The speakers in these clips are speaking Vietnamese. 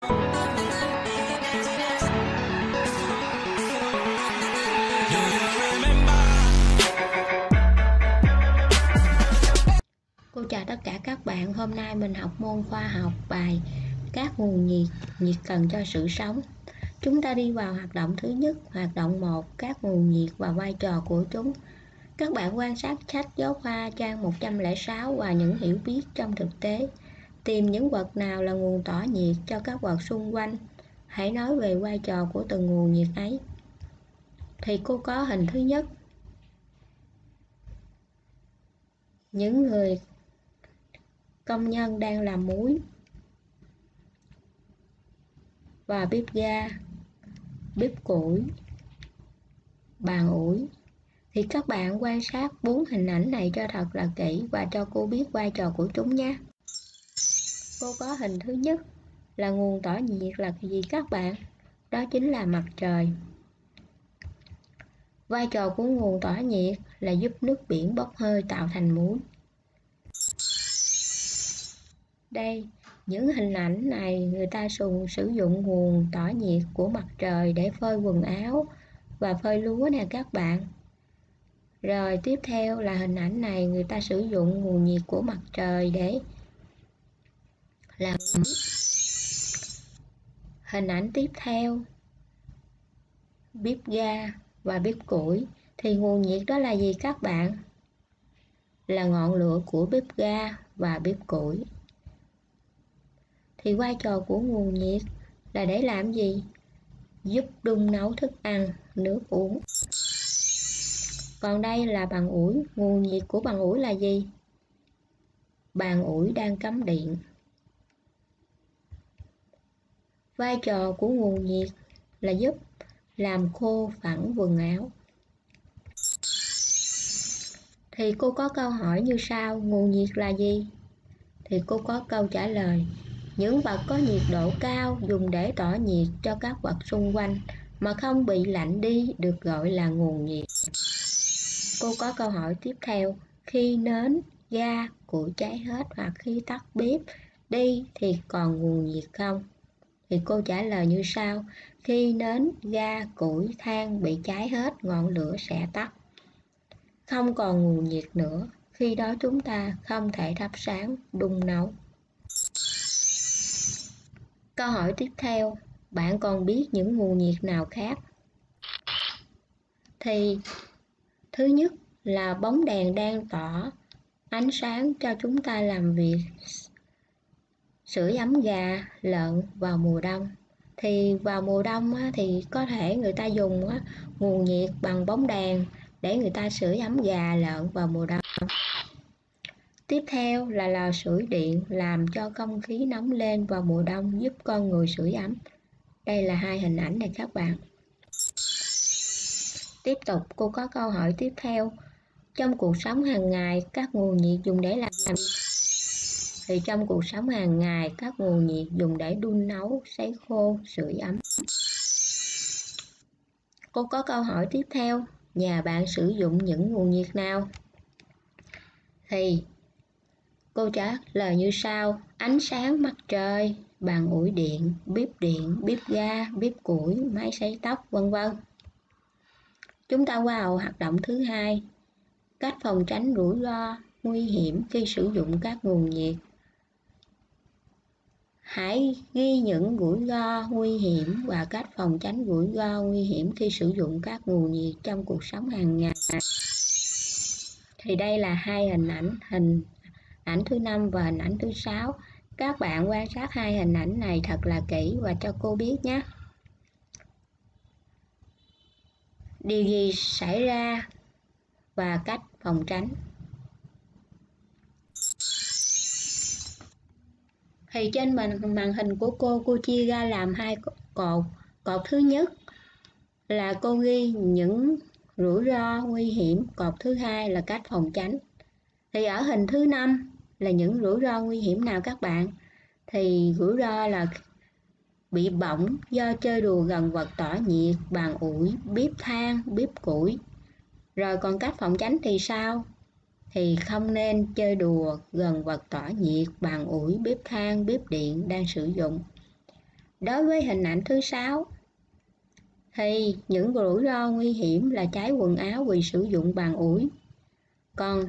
Cô chào tất cả các bạn, hôm nay mình học môn khoa học bài các nguồn nhiệt, nhiệt cần cho sự sống. Chúng ta đi vào hoạt động thứ nhất, hoạt động 1, các nguồn nhiệt và vai trò của chúng. Các bạn quan sát sách giáo khoa trang 106 và những hiểu biết trong thực tế. Tìm những vật nào là nguồn tỏa nhiệt cho các vật xung quanh. Hãy nói về vai trò của từng nguồn nhiệt ấy. Thì cô có hình thứ nhất. Những người công nhân đang làm muối và bếp ga, bếp củi, bàn ủi thì các bạn quan sát bốn hình ảnh này cho thật là kỹ và cho cô biết vai trò của chúng nhé. Cô có hình thứ nhất là nguồn tỏa nhiệt là gì các bạn? Đó chính là mặt trời. Vai trò của nguồn tỏa nhiệt là giúp nước biển bốc hơi tạo thành muối. Đây, những hình ảnh này người ta dùng sử dụng nguồn tỏa nhiệt của mặt trời để phơi quần áo và phơi lúa nè các bạn. Rồi tiếp theo là hình ảnh này người ta sử dụng nguồn nhiệt của mặt trời để làm Hình ảnh tiếp theo bếp ga và bếp củi thì nguồn nhiệt đó là gì các bạn? Là ngọn lửa của bếp ga và bếp củi thì vai trò của nguồn nhiệt là để làm gì? Giúp đun nấu thức ăn, nước uống. Còn đây là bàn ủi, nguồn nhiệt của bàn ủi là gì? Bàn ủi đang cắm điện. Vai trò của nguồn nhiệt là giúp làm khô phẳng quần áo. Thì cô có câu hỏi như sau, nguồn nhiệt là gì? Thì cô có câu trả lời, những vật có nhiệt độ cao dùng để tỏ nhiệt cho các vật xung quanh mà không bị lạnh đi được gọi là nguồn nhiệt. Cô có câu hỏi tiếp theo, khi nến, ga, củi cháy hết hoặc khi tắt bếp đi thì còn nguồn nhiệt không? Thì cô trả lời như sau, khi nến, ga, củi, than bị cháy hết, ngọn lửa sẽ tắt. Không còn nguồn nhiệt nữa, khi đó chúng ta không thể thắp sáng, đun nấu. Câu hỏi tiếp theo, bạn còn biết những nguồn nhiệt nào khác? Thì thứ nhất là bóng đèn đang tỏ ánh sáng cho chúng ta làm việc sưởi ấm gà, lợn vào mùa đông. Thì vào mùa đông á, thì có thể người ta dùng á, nguồn nhiệt bằng bóng đèn để người ta sưởi ấm gà, lợn vào mùa đông. Tiếp theo là lò sưởi điện làm cho không khí nóng lên vào mùa đông giúp con người sưởi ấm. Đây là hai hình ảnh này các bạn. Tiếp tục cô có câu hỏi tiếp theo. Trong cuộc sống hàng ngày các nguồn nhiệt dùng để làm thì trong cuộc sống hàng ngày các nguồn nhiệt dùng để đun nấu, sấy khô, sưởi ấm. Cô có câu hỏi tiếp theo. Nhà bạn sử dụng những nguồn nhiệt nào? Thì Cô trả lời như sau, ánh sáng mặt trời, bàn ủi điện, bếp điện, bếp ga, bếp củi, máy sấy tóc, vân vân. Chúng ta qua vào hoạt động thứ hai, cách phòng tránh rủi ro, nguy hiểm khi sử dụng các nguồn nhiệt. Hãy ghi những rủi ro nguy hiểm và cách phòng tránh rủi ro nguy hiểm khi sử dụng các nguồn nhiệt trong cuộc sống hàng ngày. Thì đây là hai hình ảnh hình ảnh thứ năm và hình ảnh thứ sáu. Các bạn quan sát hai hình ảnh này thật là kỹ và cho cô biết nhé. Điều gì xảy ra và cách phòng tránh? Thì trên màn, màn hình của cô cô chia ra làm hai cột cột thứ nhất là cô ghi những rủi ro nguy hiểm cột thứ hai là cách phòng tránh. Thì ở hình thứ năm là những rủi ro nguy hiểm nào các bạn? Thì rủi ro là bị bỏng do chơi đùa gần vật tỏa nhiệt bàn ủi bếp than bếp củi. Rồi còn cách phòng tránh thì sao? Thì không nên chơi đùa gần vật tỏa nhiệt bằng ủi bếp than bếp điện đang sử dụng Đối với hình ảnh thứ sáu, thì những rủi ro nguy hiểm là cháy quần áo vì sử dụng bàn ủi. Còn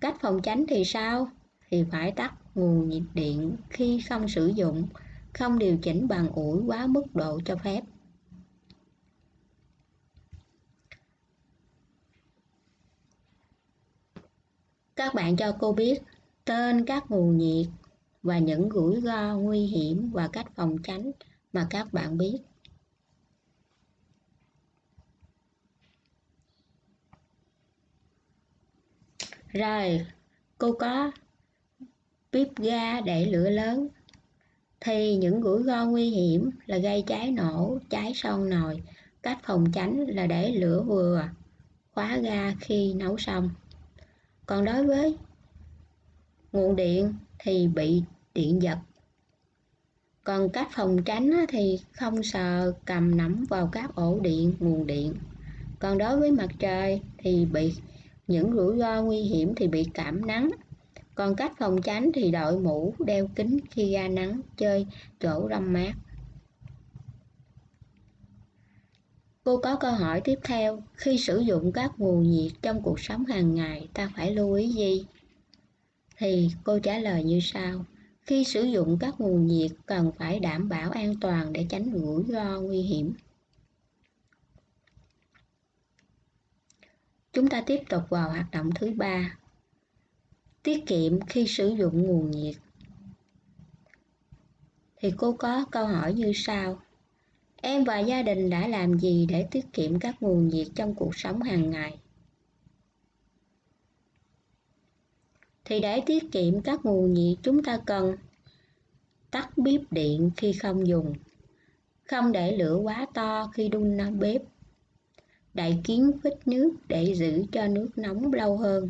cách phòng tránh thì sao? Thì phải tắt nguồn nhiệt điện khi không sử dụng, không điều chỉnh bàn ủi quá mức độ cho phép. Các bạn cho cô biết tên các nguồn nhiệt và những rủi ro nguy hiểm và cách phòng tránh mà các bạn biết. Rồi, cô có bếp ga để lửa lớn thì những rủi ro nguy hiểm là gây cháy nổ, cháy son nồi. Cách phòng tránh là để lửa vừa, khóa ga khi nấu xong. Còn đối với nguồn điện thì bị điện giật. Còn cách phòng tránh thì không sờ cầm nắm vào các ổ điện, nguồn điện. Còn đối với mặt trời thì bị những rủi ro nguy hiểm thì bị cảm nắng. Còn cách phòng tránh thì đội mũ, đeo kính khi ra nắng, chơi chỗ râm mát. Cô có câu hỏi tiếp theo, khi sử dụng các nguồn nhiệt trong cuộc sống hàng ngày ta phải lưu ý gì? Thì cô trả lời như sau. Khi sử dụng các nguồn nhiệt cần phải đảm bảo an toàn để tránh rủi ro nguy hiểm. Chúng ta tiếp tục vào hoạt động thứ ba. Tiết kiệm khi sử dụng nguồn nhiệt. Thì cô có câu hỏi như sau. Em và gia đình đã làm gì để tiết kiệm các nguồn nhiệt trong cuộc sống hàng ngày? Thì để tiết kiệm các nguồn nhiệt chúng ta cần tắt bếp điện khi không dùng, không để lửa quá to khi đun nóng bếp, đậy kín vít nước để giữ cho nước nóng lâu hơn,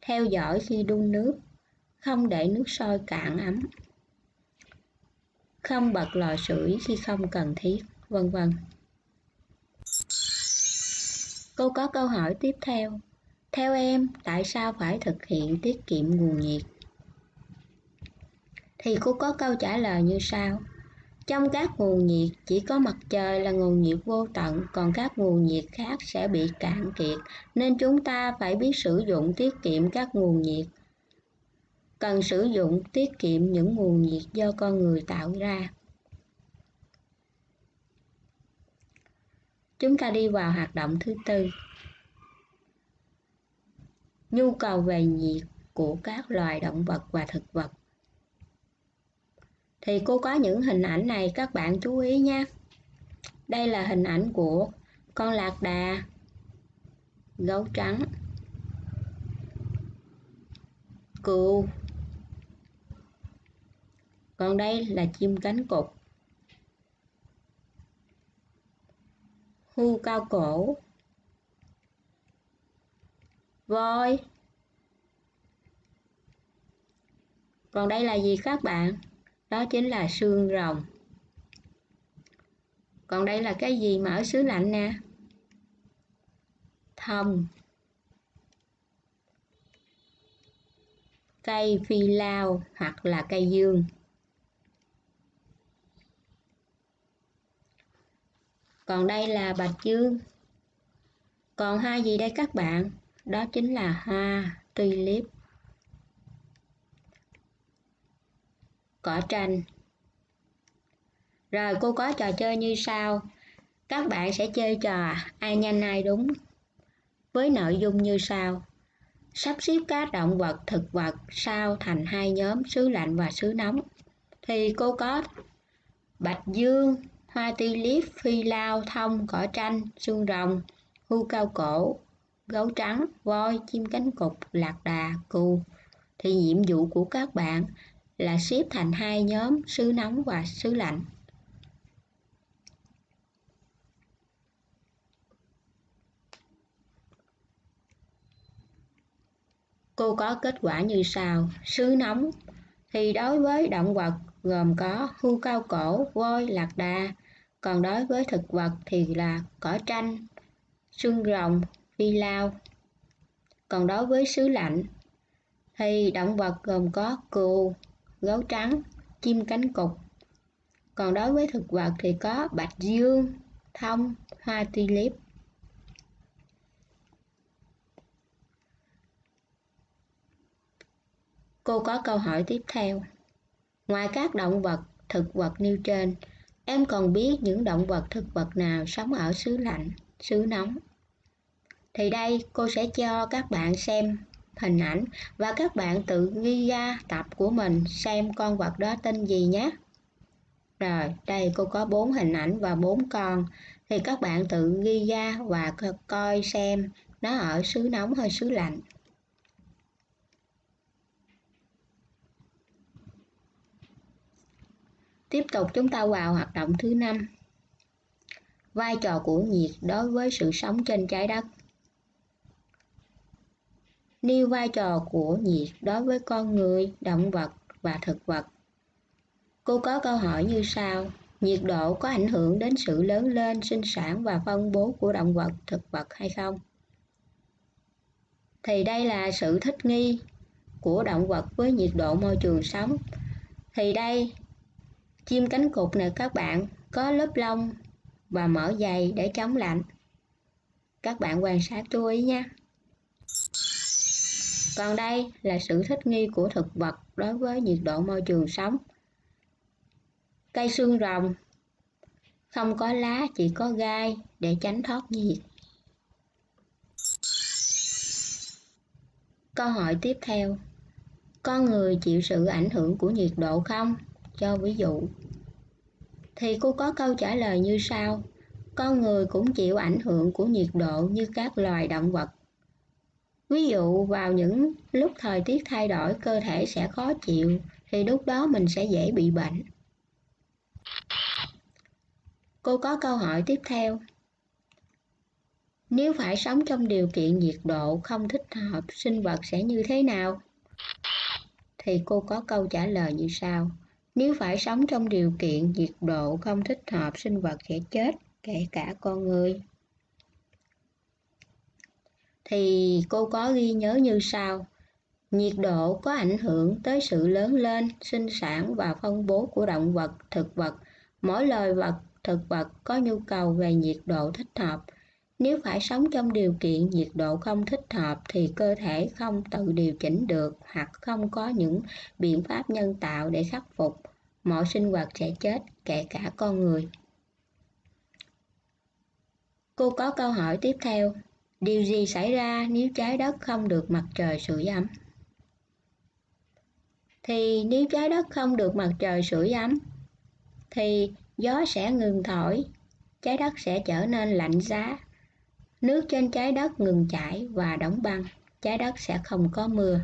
theo dõi khi đun nước, không để nước sôi cạn ấm không bật lò sưởi khi không cần thiết, vân vân. Cô có câu hỏi tiếp theo. Theo em, tại sao phải thực hiện tiết kiệm nguồn nhiệt? Thì cô có câu trả lời như sau. Trong các nguồn nhiệt chỉ có mặt trời là nguồn nhiệt vô tận, còn các nguồn nhiệt khác sẽ bị cạn kiệt, nên chúng ta phải biết sử dụng tiết kiệm các nguồn nhiệt cần sử dụng tiết kiệm những nguồn nhiệt do con người tạo ra. Chúng ta đi vào hoạt động thứ tư. Nhu cầu về nhiệt của các loài động vật và thực vật. Thì cô có những hình ảnh này các bạn chú ý nha. Đây là hình ảnh của con lạc đà, gấu trắng, cừu còn đây là chim cánh cụt. Hưu cao cổ. Voi. Còn đây là gì các bạn? Đó chính là xương rồng. Còn đây là cái gì mà ở xứ lạnh nè? Thông cây phi lao hoặc là cây dương. Còn đây là bạch dương. Còn hoa gì đây các bạn, đó chính là hoa tulip. Cỏ tranh rồi, cô có trò chơi như sau. Các bạn sẽ chơi trò ai nhanh ai đúng với nội dung như sau. Sắp xếp các động vật, thực vật, sao thành hai nhóm xứ lạnh và xứ nóng. Thì cô có bạch dương hoa tulip, phi lao, thông, cỏ tranh, xương rồng, hưu cao cổ, gấu trắng, voi, chim cánh cụt, lạc đà, cừu. Thì nhiệm vụ của các bạn là xếp thành hai nhóm sứ nóng và sứ lạnh. Cô có kết quả như sau. Sứ nóng thì đối với động vật gồm có hưu cao cổ, voi, lạc đà, còn đối với thực vật thì là cỏ tranh, xương rồng, phi lao. Còn đối với xứ lạnh thì động vật gồm có cừu, gấu trắng, chim cánh cụt, còn đối với thực vật thì có bạch dương thông hoa tulip. Cô có câu hỏi tiếp theo ngoài các động vật, thực vật nêu trên, em còn biết những động vật thực vật nào sống ở xứ lạnh, xứ nóng. Thì đây, cô sẽ cho các bạn xem hình ảnh và các bạn tự ghi ra tập của mình xem con vật đó tên gì nhé. Rồi, đây cô có bốn hình ảnh và bốn con. Thì các bạn tự ghi ra và coi xem nó ở xứ nóng hay xứ lạnh. Tiếp tục chúng ta vào hoạt động thứ năm. Vai trò của nhiệt đối với sự sống trên trái đất. Nêu vai trò của nhiệt đối với con người, động vật và thực vật. Cô có câu hỏi như sau, nhiệt độ có ảnh hưởng đến sự lớn lên, sinh sản và phân bố của động vật, thực vật hay không? Thì đây là sự thích nghi của động vật với nhiệt độ môi trường sống. Thì đây chim cánh cụt này các bạn, có lớp lông và mở dày để chống lạnh. Các bạn quan sát chú ý nha. Còn đây là sự thích nghi của thực vật đối với nhiệt độ môi trường sống. Cây xương rồng, không có lá, chỉ có gai để tránh thoát nhiệt. Câu hỏi tiếp theo con người chịu sự ảnh hưởng của nhiệt độ không? Cho ví dụ. Thì cô có câu trả lời như sau, con người cũng chịu ảnh hưởng của nhiệt độ như các loài động vật. Ví dụ, vào những lúc thời tiết thay đổi, cơ thể sẽ khó chịu, thì lúc đó mình sẽ dễ bị bệnh. Cô có câu hỏi tiếp theo, nếu phải sống trong điều kiện nhiệt độ không thích hợp, sinh vật sẽ như thế nào? Thì cô có câu trả lời như sau nếu phải sống trong điều kiện nhiệt độ không thích hợp, sinh vật sẽ chết, kể cả con người. Thì cô có ghi nhớ như sau. Nhiệt độ có ảnh hưởng tới sự lớn lên, sinh sản và phân bố của động vật, thực vật. Mỗi loài vật, thực vật có nhu cầu về nhiệt độ thích hợp. Nếu phải sống trong điều kiện nhiệt độ không thích hợp thì cơ thể không tự điều chỉnh được hoặc không có những biện pháp nhân tạo để khắc phục mọi sinh vật sẽ chết, kể cả con người. Cô có câu hỏi tiếp theo. Điều gì xảy ra nếu trái đất không được mặt trời sưởi ấm? Thì nếu trái đất không được mặt trời sưởi ấm, thì gió sẽ ngừng thổi, trái đất sẽ trở nên lạnh giá. Nước trên trái đất ngừng chảy và đóng băng, trái đất sẽ không có mưa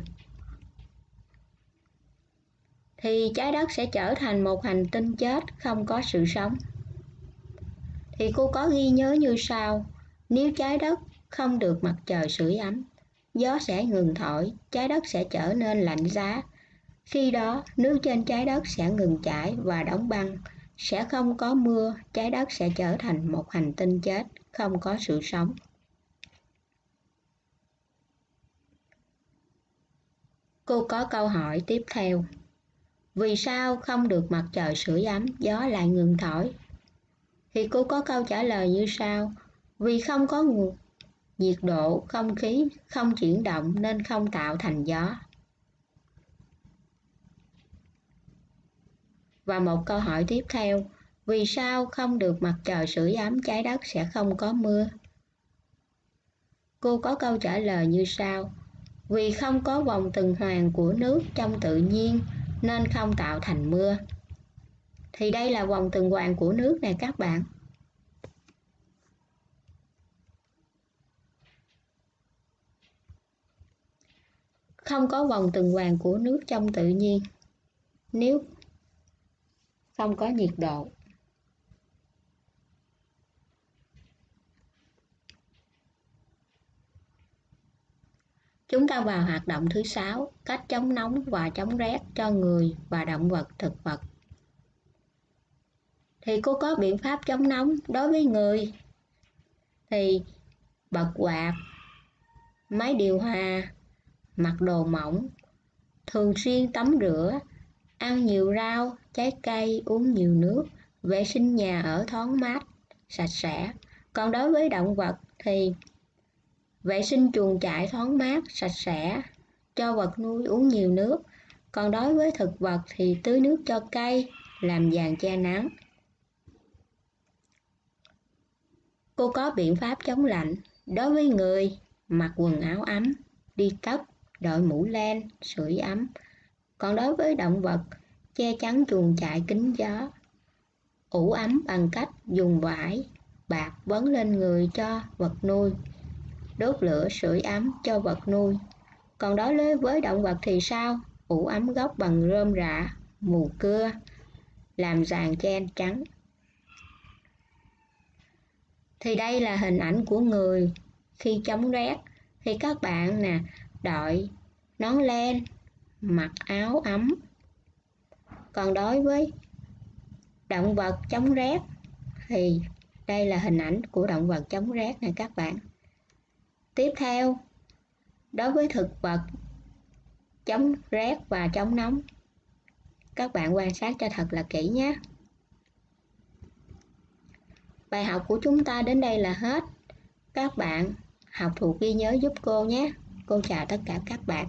thì trái đất sẽ trở thành một hành tinh chết, không có sự sống. Thì cô có ghi nhớ như sau, nếu trái đất không được mặt trời sưởi ấm, gió sẽ ngừng thổi, trái đất sẽ trở nên lạnh giá. Khi đó, nước trên trái đất sẽ ngừng chảy và đóng băng, sẽ không có mưa, trái đất sẽ trở thành một hành tinh chết, không có sự sống. Cô có câu hỏi tiếp theo vì sao không được mặt trời sưởi ấm, gió lại ngừng thổi? Thì cô có câu trả lời như sau, vì không có nguồn nhiệt độ, không khí không chuyển động nên không tạo thành gió. Và một câu hỏi tiếp theo, vì sao không được mặt trời sưởi ấm, trái đất sẽ không có mưa? Cô có câu trả lời như sau, vì không có vòng tuần hoàn của nước trong tự nhiên nên không tạo thành mưa. Thì đây là vòng tuần hoàn của nước nè các bạn. Không có vòng tuần hoàn của nước trong tự nhiên. Nếu không có nhiệt độ Chúng ta vào hoạt động thứ sáu, cách chống nóng và chống rét cho người và động vật thực vật. Thì cô có biện pháp chống nóng đối với người thì bật quạt, máy điều hòa, mặc đồ mỏng, thường xuyên tắm rửa, ăn nhiều rau, trái cây, uống nhiều nước vệ sinh nhà ở thoáng mát, sạch sẽ. Còn đối với động vật thì vệ sinh chuồng trại thoáng mát, sạch sẽ, cho vật nuôi uống nhiều nước. Còn đối với thực vật thì tưới nước cho cây, làm giàn che nắng. Cô có biện pháp chống lạnh. Đối với người, mặc quần áo ấm, đi tất, đội mũ len, sưởi ấm. Còn đối với động vật, che chắn chuồng trại kín gió. Ủ ấm bằng cách dùng vải, bạc vấn lên người cho vật nuôi. Đốt lửa sưởi ấm cho vật nuôi. Còn đối với động vật thì sao? Ủ ấm gốc bằng rơm rạ, mù cưa, làm giàn che trắng. Thì đây là hình ảnh của người khi chống rét. Thì các bạn nè, đội nón len, mặc áo ấm. Còn đối với động vật chống rét thì đây là hình ảnh của động vật chống rét nè các bạn. Tiếp theo, đối với thực vật chống rét và chống nóng, các bạn quan sát cho thật là kỹ nhé. Bài học của chúng ta đến đây là hết. Các bạn học thuộc ghi nhớ giúp cô nhé. Cô chào tất cả các bạn.